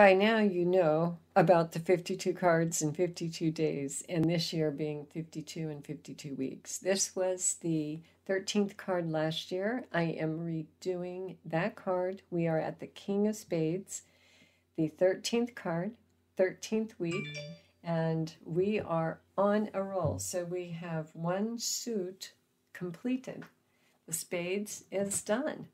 by now you know about the 52 cards in 52 days, and this year being 52 and 52 weeks. This was the 13th card last year. I am redoing that card. We are at the King of Spades, the 13th card, 13th week, and we are on a roll. So we have one suit completed. The spades is done.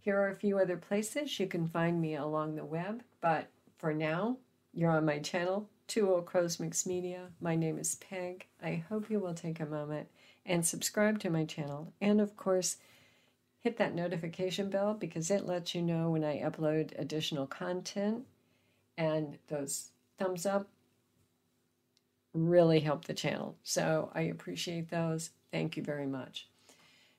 Here are a few other places you can find me along the web, but for now, you're on my channel, Two Old Crows Mix Media. My name is Peg. I hope you will take a moment and subscribe to my channel. And of course, hit that notification bell because it lets you know when I upload additional content. And those thumbs up really help the channel. So I appreciate those. Thank you very much.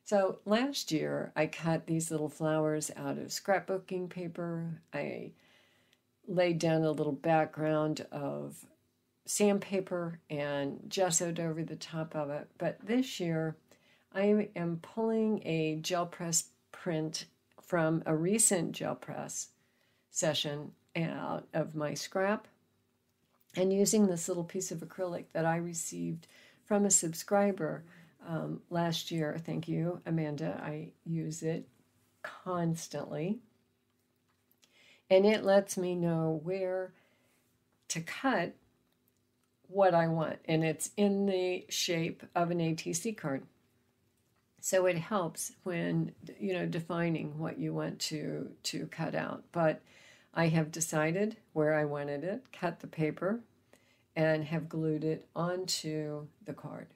So last year, I cut these little flowers out of scrapbooking paper. I laid down a little background of sandpaper and gessoed over the top of it. But this year, I am pulling a gel press print from a recent gel press session out of my scrap and using this little piece of acrylic that I received from a subscriber um, last year. Thank you, Amanda. I use it constantly and it lets me know where to cut what I want, and it's in the shape of an ATC card. So it helps when you know defining what you want to to cut out. But I have decided where I wanted it, cut the paper, and have glued it onto the card.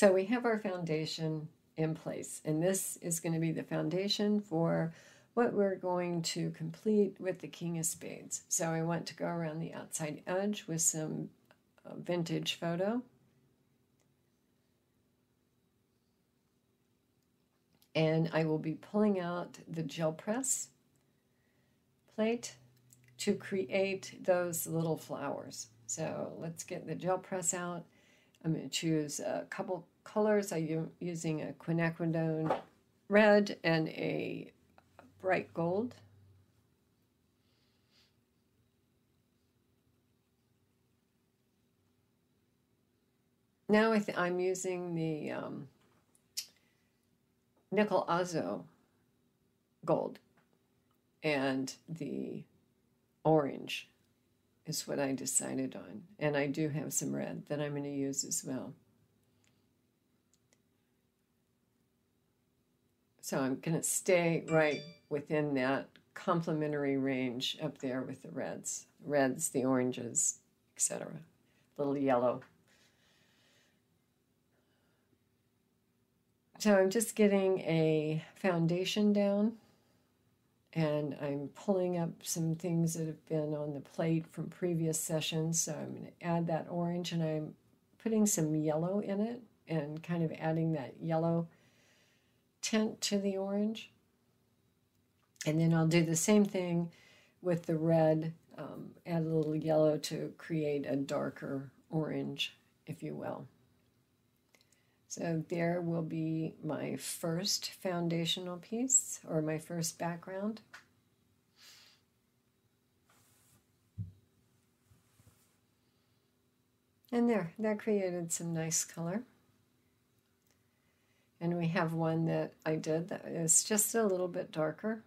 So we have our foundation in place, and this is going to be the foundation for what we're going to complete with the King of Spades. So I want to go around the outside edge with some uh, vintage photo. And I will be pulling out the gel press plate to create those little flowers. So let's get the gel press out. I'm going to choose a couple colors. I'm using a quinacridone red and a bright gold. Now I am using the um, nickel azo gold and the orange is what I decided on. And I do have some red that I'm going to use as well. So I'm going to stay right within that complementary range up there with the reds. Reds, the oranges, etc. Little yellow. So I'm just getting a foundation down and I'm pulling up some things that have been on the plate from previous sessions. So I'm going to add that orange and I'm putting some yellow in it and kind of adding that yellow tint to the orange. And then I'll do the same thing with the red, um, add a little yellow to create a darker orange, if you will. So there will be my first foundational piece or my first background. And there, that created some nice color. And we have one that I did that is just a little bit darker.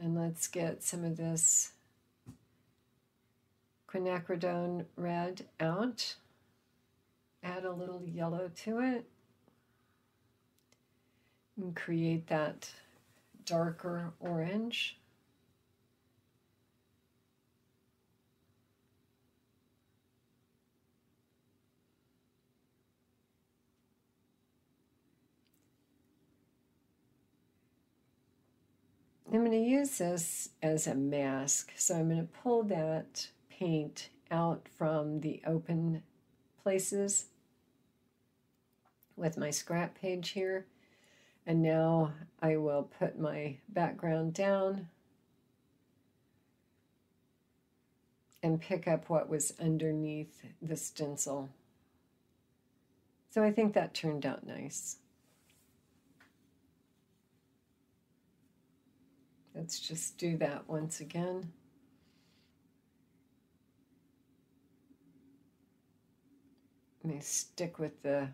And let's get some of this quinacridone red out. Add a little yellow to it. And create that darker orange. I'm going to use this as a mask. So I'm going to pull that paint out from the open places with my scrap page here. And now I will put my background down and pick up what was underneath the stencil. So I think that turned out nice. Let's just do that once again. Let me stick with the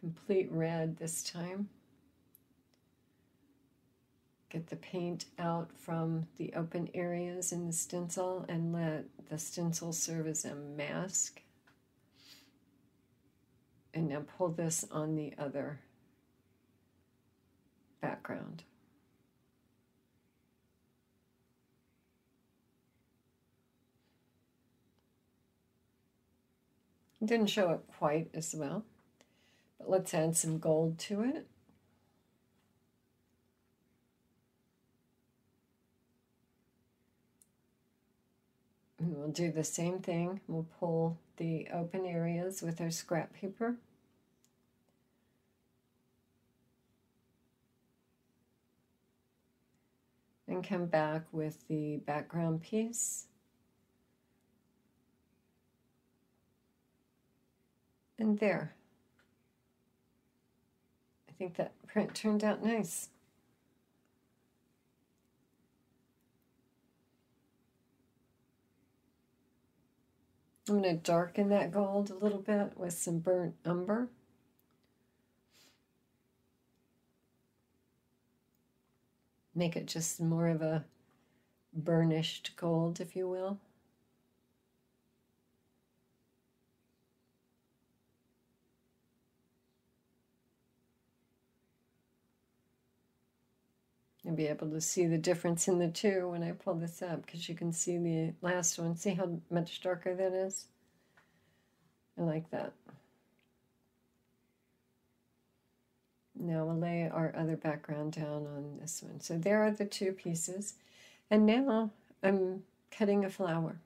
complete red this time. Get the paint out from the open areas in the stencil and let the stencil serve as a mask. And now pull this on the other background. Didn't show it quite as well, but let's add some gold to it. And we'll do the same thing. We'll pull the open areas with our scrap paper. And come back with the background piece. And there. I think that print turned out nice. I'm going to darken that gold a little bit with some burnt umber. Make it just more of a burnished gold, if you will. You'll be able to see the difference in the two when I pull this up because you can see the last one. See how much darker that is? I like that. Now we'll lay our other background down on this one. So there are the two pieces. And now I'm cutting a flower.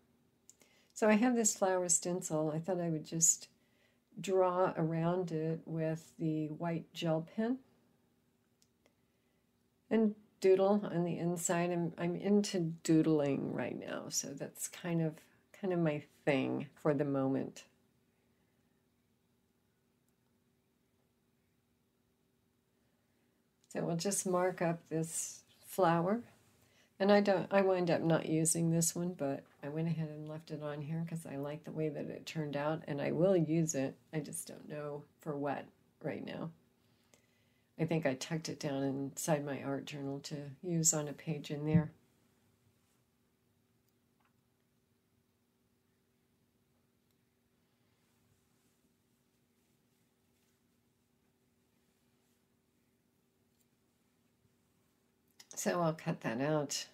So I have this flower stencil. I thought I would just draw around it with the white gel pen and doodle on the inside. I'm I'm into doodling right now, so that's kind of kind of my thing for the moment. So we'll just mark up this flower. And I don't I wind up not using this one, but I went ahead and left it on here because I like the way that it turned out and I will use it. I just don't know for what right now. I think I tucked it down inside my art journal to use on a page in there. So I'll cut that out.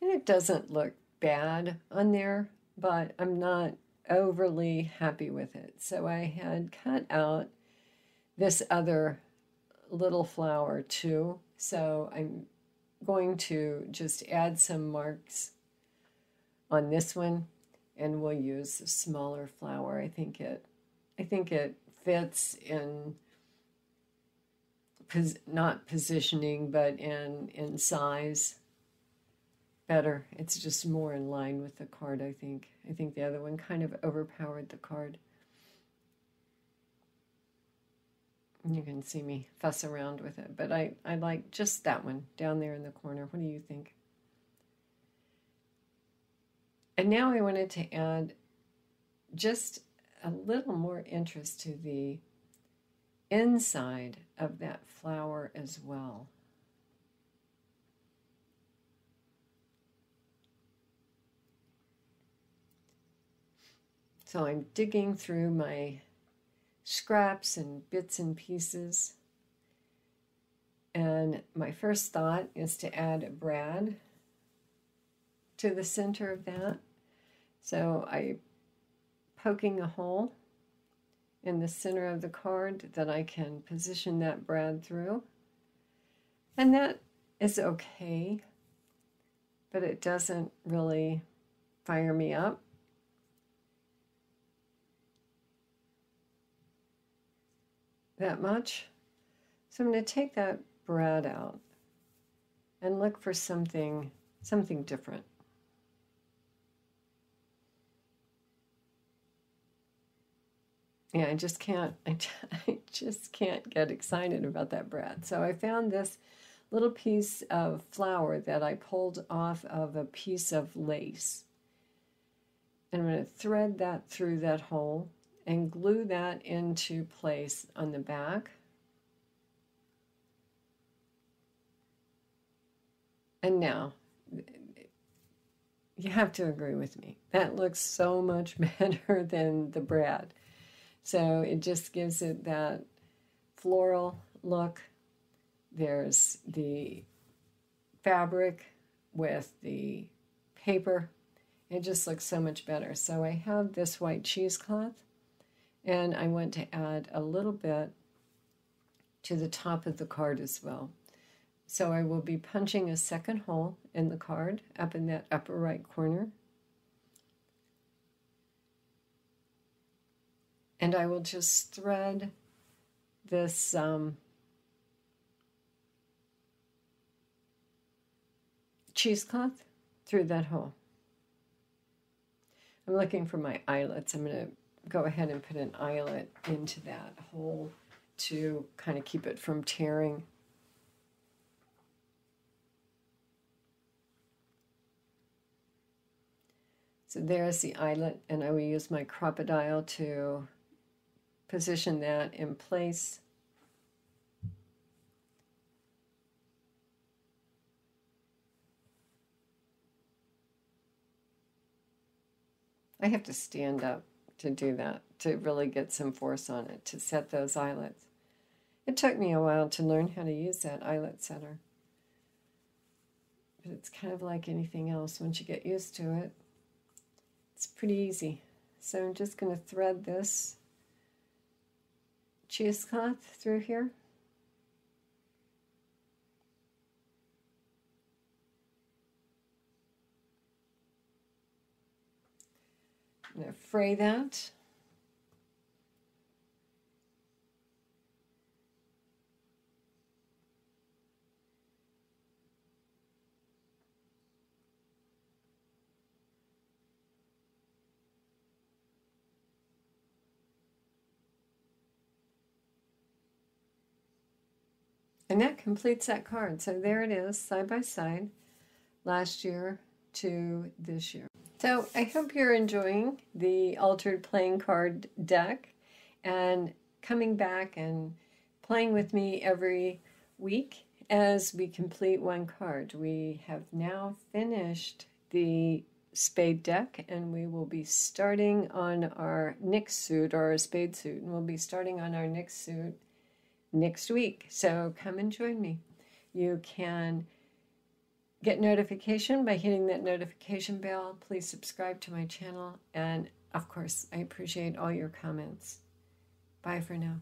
And it doesn't look bad on there, but I'm not overly happy with it. So I had cut out this other little flower too. So I'm going to just add some marks on this one and we'll use a smaller flower. I think it I think it fits in pos, not positioning but in in size better. It's just more in line with the card, I think. I think the other one kind of overpowered the card. You can see me fuss around with it, but I, I like just that one down there in the corner. What do you think? And now I wanted to add just a little more interest to the inside of that flower as well. So I'm digging through my scraps and bits and pieces. And my first thought is to add a brad to the center of that. So I'm poking a hole in the center of the card that I can position that brad through. And that is okay, but it doesn't really fire me up. That much. So I'm going to take that brad out and look for something something different. Yeah, I just can't I, I just can't get excited about that brad. So I found this little piece of flower that I pulled off of a piece of lace. And I'm going to thread that through that hole and glue that into place on the back. And now, you have to agree with me. That looks so much better than the brad. So it just gives it that floral look. There's the fabric with the paper. It just looks so much better. So I have this white cheesecloth and I want to add a little bit to the top of the card as well. So I will be punching a second hole in the card up in that upper right corner. And I will just thread this um, cheesecloth through that hole. I'm looking for my eyelets. I'm going to go ahead and put an eyelet into that hole to kind of keep it from tearing. So there's the eyelet, and I will use my Crop-A-Dile to position that in place. I have to stand up to do that, to really get some force on it, to set those eyelets. It took me a while to learn how to use that eyelet setter. But it's kind of like anything else. Once you get used to it, it's pretty easy. So I'm just going to thread this cheesecloth through here. I'm going to fray that. And that completes that card. So there it is, side by side, last year to this year. So I hope you're enjoying the altered playing card deck and coming back and playing with me every week as we complete one card. We have now finished the spade deck and we will be starting on our next suit or our spade suit and we'll be starting on our next suit next week. So come and join me. You can get notification by hitting that notification bell. Please subscribe to my channel. And of course, I appreciate all your comments. Bye for now.